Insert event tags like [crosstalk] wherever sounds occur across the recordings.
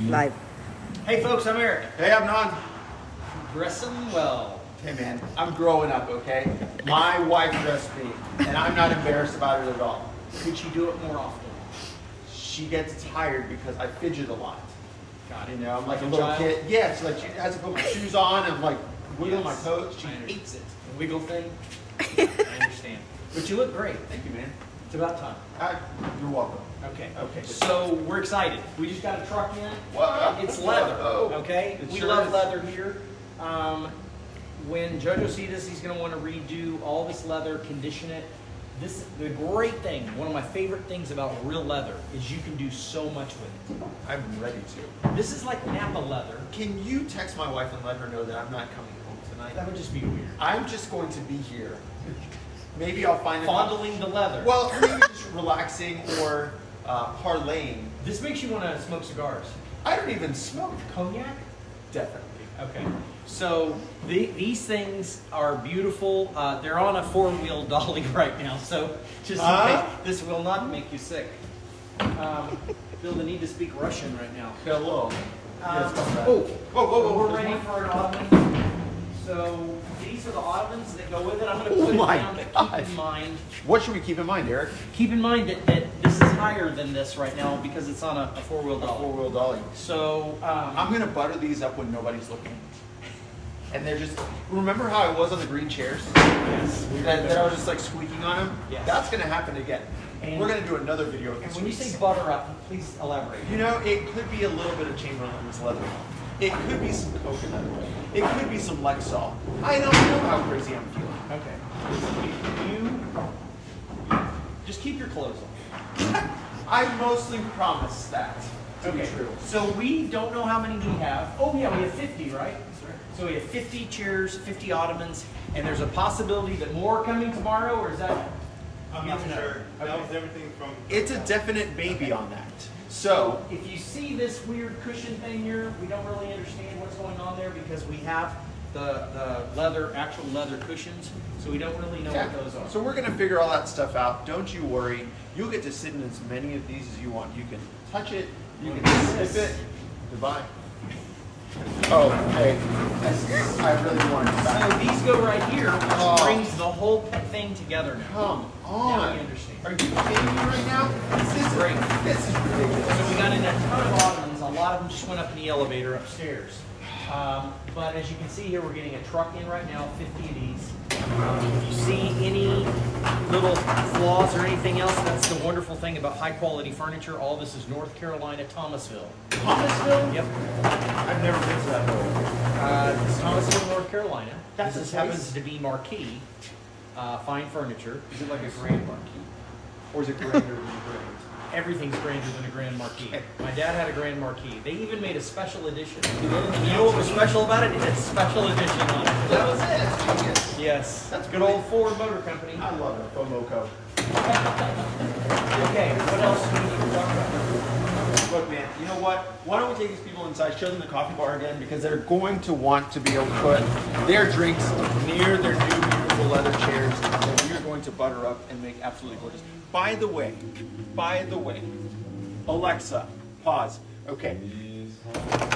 Live. Hey folks, I'm Eric. Hey, I'm Nan. Dress 'em well. Hey man, I'm growing up, okay? My wife dressed me, and I'm not embarrassed about it at all. Could she do it more often? She gets tired because I fidget a lot. Got You know, I'm like a Like a little child? kid. Yeah, so like she has to put my shoes on and like wiggle Yes. my toes. She I hates it. The wiggle thing? [laughs] I understand. But you look great. Thank you, man. It's about time. I, you're welcome. Okay. Okay. So we're excited. We just got a truck in. Whoa. It's leather. Whoa. Okay. It we sure love is. leather here. Um, when JoJo sees this, he's going to want to redo all this leather, condition it. This the great thing. One of my favorite things about real leather is you can do so much with it. I'm ready to. This is like Napa leather. Can you text my wife and let her know that I'm not coming home tonight? That would just be weird. I'm just going to be here. [laughs] Maybe I'll find a Fondling the leather. Well, maybe just [laughs] relaxing or uh, parlaying. This makes you want to smoke cigars. I don't even smoke. Cognac? Definitely. Okay. So the, these things are beautiful. Uh, they're on a four-wheel [laughs] dolly right now, so just in Huh? case, this will not make you sick. Um, feel the need to speak Russian right now. Hello. Um, Yes, come back. oh, Whoa, whoa, whoa, we're ready for an ottoman. So these are the ottomans that go with it. I'm going to Oh put it my down, but keep in mind, What should we keep in mind, Eric? keep in mind that, that this is higher than this right now because it's on a, a four-wheel dolly. Four-wheel dolly. So um, I'm gonna butter these up when nobody's looking. And they're just, remember how I was on the green chairs? yes, That, that I was just like squeaking on them? Yes. That's gonna happen again. And- We're gonna do another video And this. when you say butter up, please elaborate. You know, it could be a little bit of Chamberlain's leather. It could be some coconut. It could be some Lexol. I don't know how crazy I'm feeling. Okay. You just keep your clothes on. [laughs] I mostly promise that to be Okay. true. So we don't know how many we have. Oh yeah, we have 50, right? So we have 50 chairs, 50 ottomans, and there's a possibility that more are coming tomorrow, or is that? I'm not don't know. sure. That Okay. was everything from. It's a definite baby on that. So, If you see this weird cushion thing here, we don't really understand what's going on there because we have the, the leather, actual leather cushions, so we don't really know yeah. what those are. so we're gonna figure all that stuff out. Don't you worry. You'll get to sit in as many of these as you want. You can touch it. You can sip it. Goodbye. Oh, hey. I really wanted to So these go right here, which Oh. brings the whole thing together now. Come Now on. we understand. Are you kidding me right now? This is Great. This is ridiculous. So we got in a ton of ottomans. A lot of them just went up in the elevator upstairs. Um, but as you can see here, we're getting a truck in right now, 50 of these. Um, if you see any little flaws or anything else, that's the wonderful thing about high quality furniture. All this is North Carolina, Thomasville. Thomasville? Yep. I've never been to that. Uh, it's Thomasville, North Carolina. That's this happens to be Marquee, uh, fine furniture. Is it like a grand marquee? Or is it grander than grand? Everything's grander than a Grand Marquis. My dad had a Grand Marquis. They even made a special edition. You know what was special about it? It had special edition on it. That was it. That's genius. Yes. That's good old Ford Motor Company. I love it. Fomoco. [laughs] Okay, what else do we need to talk about? Look, man, you know what? Why don't we take these people inside, show them the coffee bar again, because they're going to want to be able to put their drinks near their new beautiful leather chairs that we are going to butter up and make absolutely gorgeous. By the way, by the way, Alexa, pause. Okay.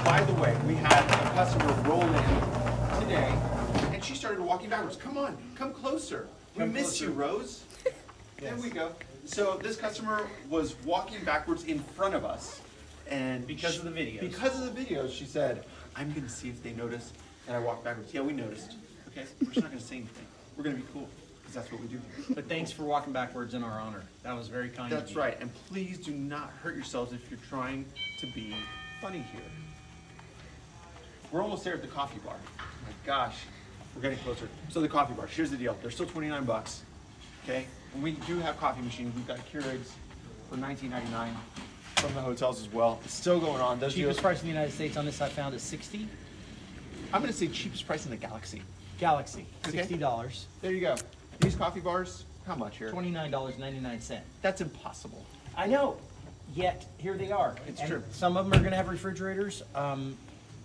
By the way, we had a customer roll in today, and she started walking backwards. Come on, come closer. We Come miss you, closer. Rose. [laughs] There we go. So this customer was walking backwards in front of us, and Because she- of the videos. Because of the videos, she said, "I'm going to see if they notice." And I walked backwards. Yeah, we noticed. Okay, we're just not going to say anything. We're going to be cool because that's what we do. But thanks for walking backwards in our honor. That was very kind of That's right. And please do not hurt yourselves if you're trying to be funny here. We're almost there at the coffee bar. Oh my gosh, we're getting closer. So the coffee bar. Here's the deal. They're still 29 bucks. Okay, and we do have coffee machines. We've got Keurigs for 19.99 from the hotels as well. It's still going on. Those Cheapest deals. price in the United States on this I found is 60. I'm going to say cheapest price in the galaxy. Galaxy, Okay. $60. There you go. These coffee bars, how much here? $29.99. That's impossible. I know, yet here they are. It's And true. Some of them are going to have refrigerators. Um,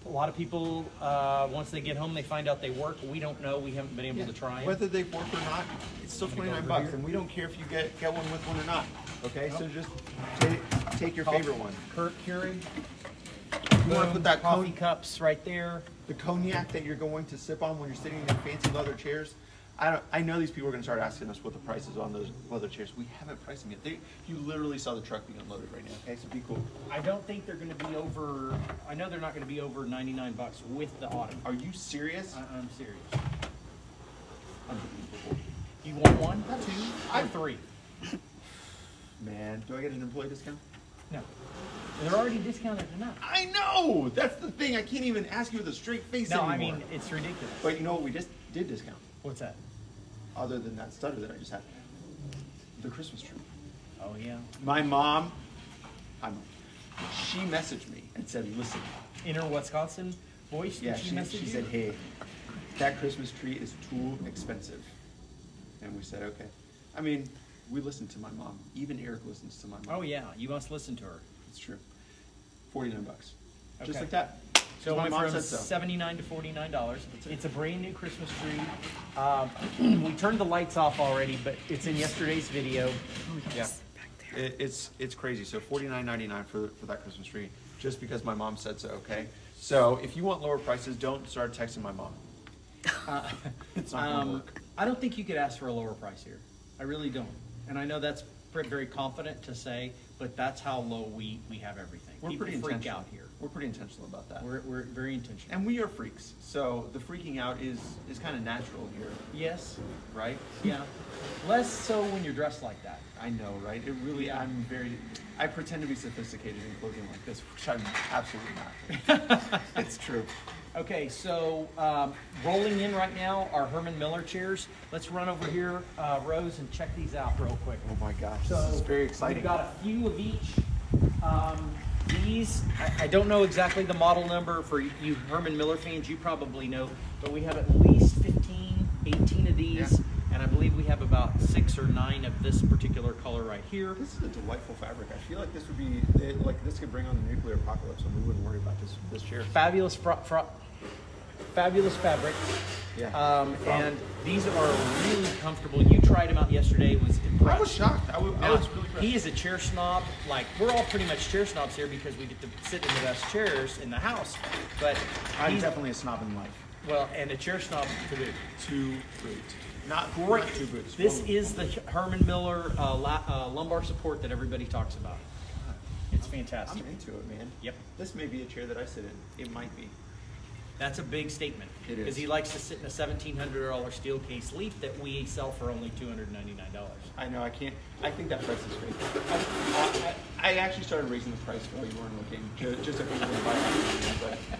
a lot of people, uh, once they get home, they find out they work. We don't know. We haven't been able to try 'em. Whether they work or not, it's still 29 bucks, and we don't care if you get, get one with one or not. Okay, so just take, take your favorite one. Kurt Keurig. You wanna put that coffee cups right there. the cognac that you're going to sip on when you're sitting in fancy leather chairs. I don't, I know these people are gonna start asking us what the price is on those leather chairs. We haven't priced them yet. They, you literally saw the truck being unloaded right now, okay? So be cool. I don't think they're gonna be over, I know they're not gonna be over ninety-nine bucks with the ottoman. Are you serious? I, I'm serious. Unbelievable. You want one, two, or three? Man, do I get an employee discount? No. They're already discounted enough. I know! That's the thing. I can't even ask you with a straight face No, anymore. I mean, it's ridiculous. But you know what we just did discount? What's that? Other than that stutter that I just had. The Christmas tree. Oh, yeah. My mom, I'm, she messaged me and said, listen, Inner Wisconsin voice, yeah, she she, she said, hey, that Christmas tree is too expensive. And we said, okay. I mean, we listen to my mom. Even Eric listens to my mom. Oh, yeah, you must listen to her. It's true. Forty-nine bucks. Just like that. So it my went mom from said so. seventy-nine to forty-nine dollars. It. It's a brand new Christmas tree. Um, [clears throat] we turned the lights off already, but it's in yesterday's video. Yeah. It, it's it's crazy. So forty nine ninety nine for for that Christmas tree, just because my mom said so. Okay. So if you want lower prices, don't start texting my mom. [laughs] Uh, [laughs] It's not gonna um, work. I don't think you could ask for a lower price here. I really don't. And I know that's very confident to say, but that's how low we, we have everything. We're People pretty freak out here. We're pretty intentional about that. We're, we're very intentional. and we are freaks. So the freaking out is is kind of natural here, yes, right? yeah. Less so when you're dressed like that. I know, right? It really. Yeah. I'm very. I pretend to be sophisticated in clothing like this, which I'm absolutely not. [laughs] it's true. Okay, so um, rolling in right now are Herman Miller chairs. Let's run over here, uh, Rose, and check these out real quick. Oh my gosh, So this is very exciting. We've got a few of each. Um, these, I, I don't know exactly the model number for you Herman Miller fans. You probably know, but we have at least 15, 18 of these, Yeah. And I believe we have about six or nine of this particular color right here. This is a delightful fabric. I feel like this would be it, like this could bring on the nuclear apocalypse, and we wouldn't worry about this this chair. Fabulous, fr- fr- fabulous fabric. Yeah. Um, and these are really comfortable. You tried them out yesterday. Was impressed. I was shocked. I was, I was really impressed. he is a chair snob. Like we're all pretty much chair snobs here because we get to sit in the best chairs in the house. But I'm definitely a snob in life. well, and a chair snob to boot. Two boot. Not Great. not two boots. This One- is the Herman Miller uh, la- uh, lumbar support that everybody talks about. It's I'm fantastic. into it, man. Yep. This may be a chair that I sit in. It might be. That's a big statement. It Because he likes to sit in a seventeen hundred dollar Steelcase Leap that we sell for only two hundred ninety nine dollars. I know. I can't. I think that price is great. I, I, I actually started raising the price while you weren't looking, ju- just if we were going to buy it.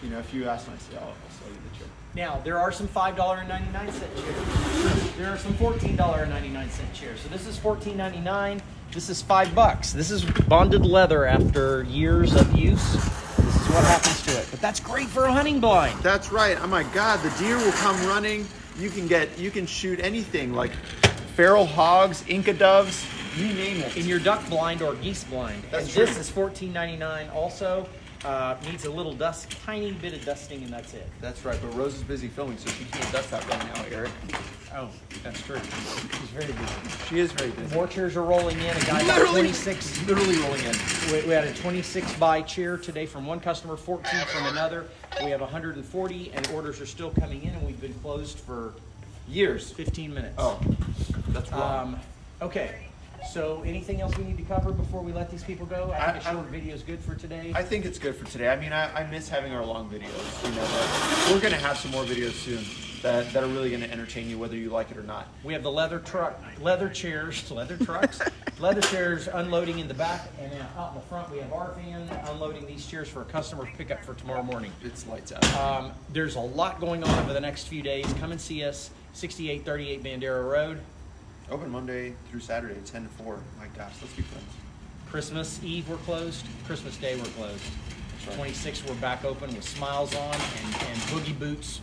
But you know, if you ask, and I say, "Oh, I'll sell you the chair." Now, there are some five dollar and ninety nine cent chairs. There are some fourteen dollar and ninety nine cent chairs. So this is fourteen ninety nine. This is five bucks. This is bonded leather after years of use. This is what happens to it. But that's great for a hunting blind. That's right. Oh my God, the deer will come running. You can get, you can shoot anything like feral hogs, Inca doves, you name it. in your duck blind or geese blind. That's and true. this is fourteen ninety nine. Also, uh, needs a little dust, tiny bit of dusting, and that's it. That's right. But Rose is busy filming, so she can't dust that right now, Eric. Oh, that's true. She's very busy. She is very busy. More chairs are rolling in. A guy got Literally, twenty six. literally rolling in. We, we had a 26 by chair today from one customer, 14 from another. We have 140, and orders are still coming in, and we've been closed for Years. 15 minutes. Oh, that's wrong. Um, okay. So, anything else we need to cover before we let these people go? I think a I- short video is good for today. I think it's good for today. I mean, I, I miss having our long videos. You know, but we're gonna have some more videos soon that, that are really gonna entertain you, whether you like it or not. We have the leather truck, leather chairs, leather trucks, [laughs] leather chairs unloading in the back, and then out in the front we have our van unloading these chairs for a customer pickup for tomorrow morning. It's lights out. Um, there's a lot going on over the next few days. Come and see us, 6838 Bandera Road. Open Monday through Saturday, ten to four. My gosh, let's be friends. Christmas Eve we're closed. Christmas Day we're closed. right. 26 we're back open with smiles on and, and boogie boots,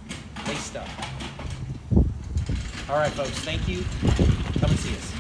lace stuff. All right, folks. Thank you. Come and see us.